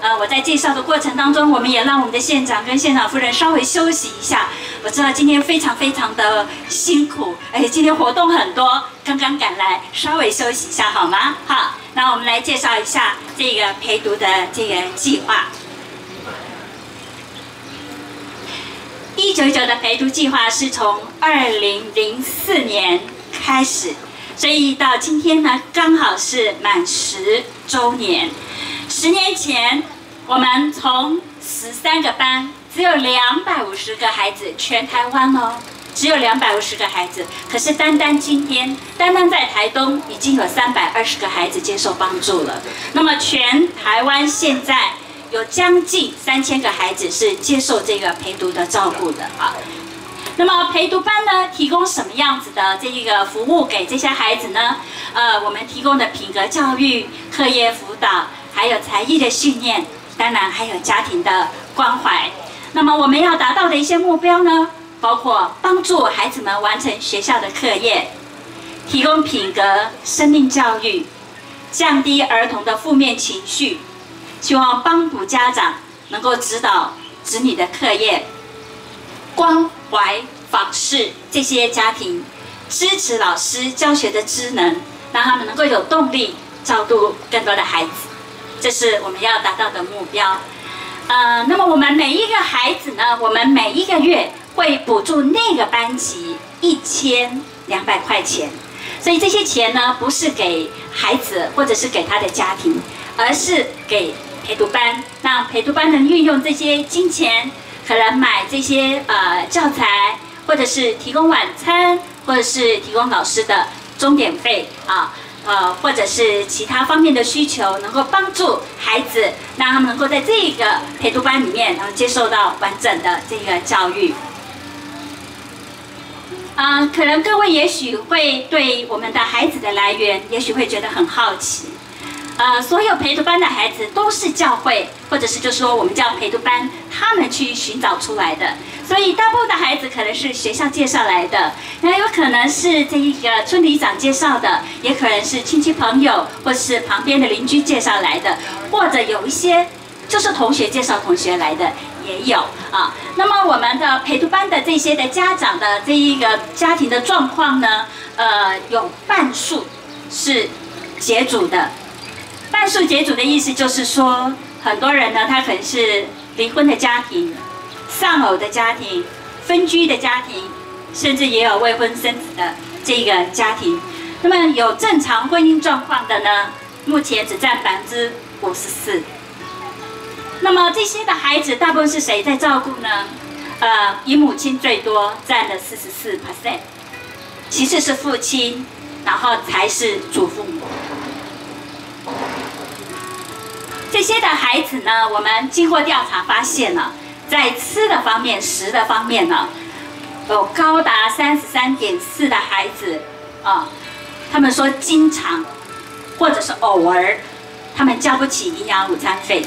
呃，我在介绍的过程当中，我们也让我们的县长跟县长夫人稍微休息一下。我知道今天非常非常的辛苦，而且今天活动很多，刚刚赶来，稍微休息一下好吗？好，那我们来介绍一下这个陪读的这个计划。一九九的陪读计划是从二零零四年开始。所以到今天呢，刚好是满十周年。十年前，我们从十三个班，只有两百五十个孩子，全台湾哦，只有两百五十个孩子。可是单单今天，单单在台东，已经有三百二十个孩子接受帮助了。那么全台湾现在有将近三千个孩子是接受这个陪读的照顾的啊。那么陪读班呢，提供什么样子的这一个服务给这些孩子呢？呃，我们提供的品格教育、课业辅导，还有才艺的训练，当然还有家庭的关怀。那么我们要达到的一些目标呢，包括帮助孩子们完成学校的课业，提供品格生命教育，降低儿童的负面情绪，希望帮助家长能够指导子女的课业。关怀访视这些家庭，支持老师教学的职能，让他们能够有动力照顾更多的孩子，这是我们要达到的目标。呃，那么我们每一个孩子呢，我们每一个月会补助那个班级一千两百块钱，所以这些钱呢，不是给孩子或者是给他的家庭，而是给陪读班，让陪读班能运用这些金钱。可能买这些呃教材，或者是提供晚餐，或者是提供老师的钟点费啊，呃或者是其他方面的需求，能够帮助孩子，让他们能够在这个陪读班里面，然后接受到完整的这个教育。啊，可能各位也许会对我们的孩子的来源，也许会觉得很好奇。呃，所有陪读班的孩子都是教会，或者是就说我们叫陪读班，他们去寻找出来的。所以大部分的孩子可能是学校介绍来的，那有可能是这一个村里长介绍的，也可能是亲戚朋友，或是旁边的邻居介绍来的，或者有一些就是同学介绍同学来的也有啊。那么我们的陪读班的这些的家长的这一个家庭的状况呢，呃，有半数是结组的。半数结组的意思就是说，很多人呢，他可能是离婚的家庭、丧偶的家庭、分居的家庭，甚至也有未婚生子的这个家庭。那么有正常婚姻状况的呢，目前只占百分之五十四。那么这些的孩子大部分是谁在照顾呢？呃，以母亲最多，占了四十四 percent，其次是父亲，然后才是祖父母。这些的孩子呢，我们经过调查发现了，在吃的方面、食的方面呢，有高达三十三点四的孩子啊，他们说经常或者是偶尔，他们交不起营养午餐费。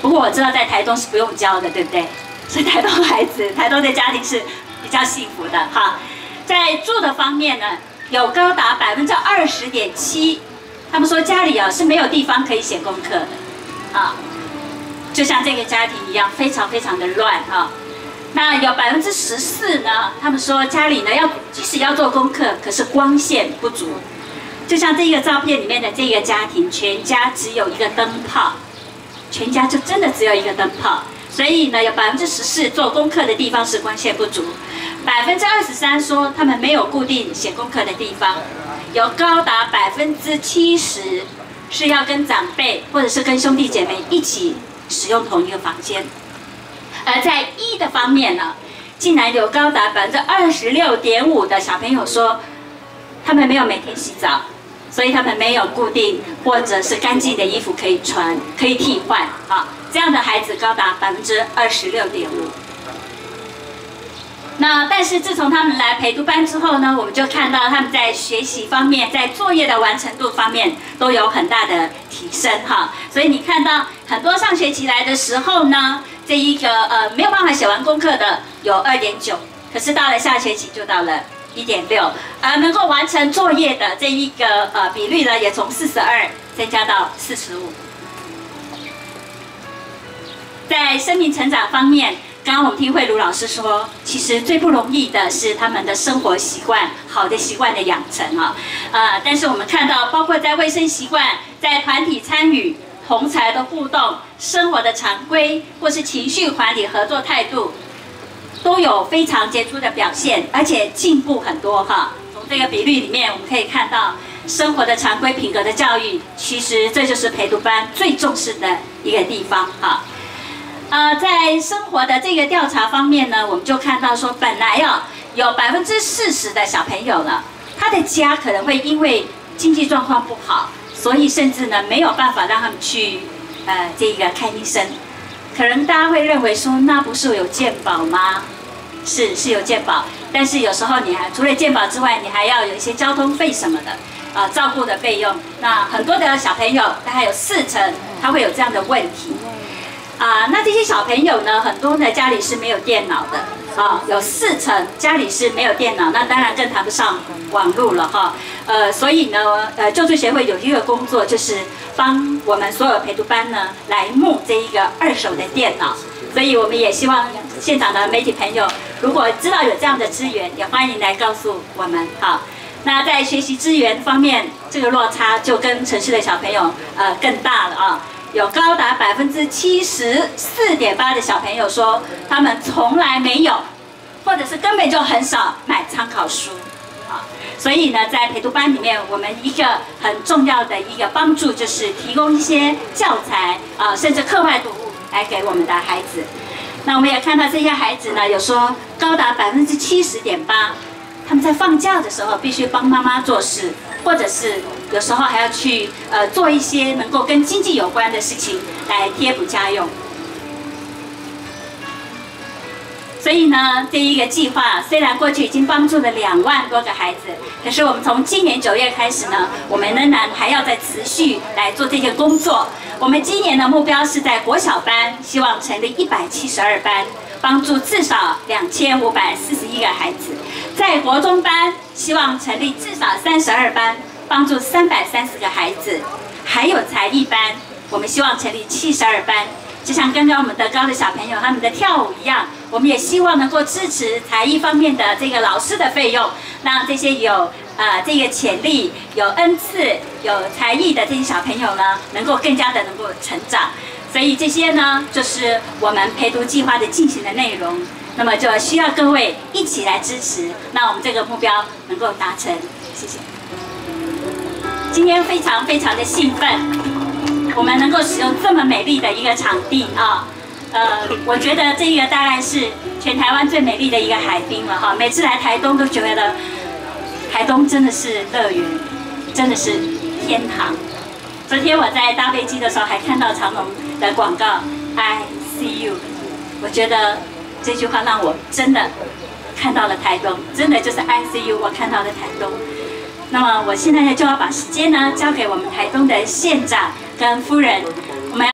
不过我知道在台东是不用交的，对不对？所以台东孩子、台东的家庭是比较幸福的哈。在住的方面呢，有高达百分之二十点七。他们说家里啊是没有地方可以写功课的，啊，就像这个家庭一样，非常非常的乱哈。那有百分之十四呢，他们说家里呢要即使要做功课，可是光线不足。就像这个照片里面的这个家庭，全家只有一个灯泡，全家就真的只有一个灯泡。所以呢，有百分之十四做功课的地方是光线不足，百分之二十三说他们没有固定写功课的地方。有高达百分之七十是要跟长辈或者是跟兄弟姐妹一起使用同一个房间，而在一的方面呢，竟然有高达百分之二十六点五的小朋友说，他们没有每天洗澡，所以他们没有固定或者是干净的衣服可以穿，可以替换啊，这样的孩子高达百分之二十六点五。那但是自从他们来陪读班之后呢，我们就看到他们在学习方面，在作业的完成度方面都有很大的提升哈。所以你看到很多上学期来的时候呢，这一个呃没有办法写完功课的有二点九，可是到了下学期就到了一点六，而能够完成作业的这一个呃比率呢，也从四十二增加到四十五。在生命成长方面，刚刚我们听慧茹老师说，其实最不容易的是他们的生活习惯，好的习惯的养成啊。呃，但是我们看到，包括在卫生习惯、在团体参与、同才的互动、生活的常规，或是情绪管理、合作态度，都有非常杰出的表现，而且进步很多哈。从这个比率里面，我们可以看到。生活的常规品格的教育，其实这就是陪读班最重视的一个地方哈。呃，在生活的这个调查方面呢，我们就看到说，本来哦有百分之四十的小朋友呢，他的家可能会因为经济状况不好，所以甚至呢没有办法让他们去呃这个看医生。可能大家会认为说，那不是有健保吗？是是有健保，但是有时候你还除了健保之外，你还要有一些交通费什么的。啊，照顾的费用，那很多的小朋友，大概有四成他会有这样的问题。啊，那这些小朋友呢，很多呢家里是没有电脑的，啊，有四成家里是没有电脑，那当然更谈不上网络了哈。呃，所以呢，呃，救助协会有一个工作，就是帮我们所有陪读班呢来募这一个二手的电脑。所以我们也希望现场的媒体朋友，如果知道有这样的资源，也欢迎来告诉我们，好。那在学习资源方面，这个落差就跟城市的小朋友呃更大了啊！有高达百分之七十四点八的小朋友说，他们从来没有，或者是根本就很少买参考书啊。所以呢，在陪读班里面，我们一个很重要的一个帮助就是提供一些教材啊，甚至课外读物来给我们的孩子。那我们也看到这些孩子呢，有说高达百分之七十点八。他们在放假的时候必须帮妈妈做事，或者是有时候还要去呃做一些能够跟经济有关的事情来贴补家用。所以呢，这一个计划虽然过去已经帮助了两万多个孩子，可是我们从今年九月开始呢，我们仍然还要再持续来做这些工作。我们今年的目标是在国小班，希望成立一百七十二班。帮助至少两千五百四十一个孩子，在国中班希望成立至少三十二班，帮助三百三十个孩子，还有才艺班，我们希望成立七十二班，就像刚刚我们德高的小朋友他们的跳舞一样，我们也希望能够支持才艺方面的这个老师的费用，让这些有呃这个潜力、有恩赐、有才艺的这些小朋友呢，能够更加的能够成长。所以这些呢，就是我们陪读计划的进行的内容。那么就需要各位一起来支持，那我们这个目标能够达成。谢谢。今天非常非常的兴奋，我们能够使用这么美丽的一个场地啊。呃，我觉得这个大概是全台湾最美丽的一个海滨了哈。每次来台东都觉得，台东真的是乐园，真的是天堂。昨天我在搭飞机的时候，还看到长隆的广告，I see you。我觉得这句话让我真的看到了台东，真的就是 ICU，我看到了台东。那么我现在呢，就要把时间呢交给我们台东的县长跟夫人。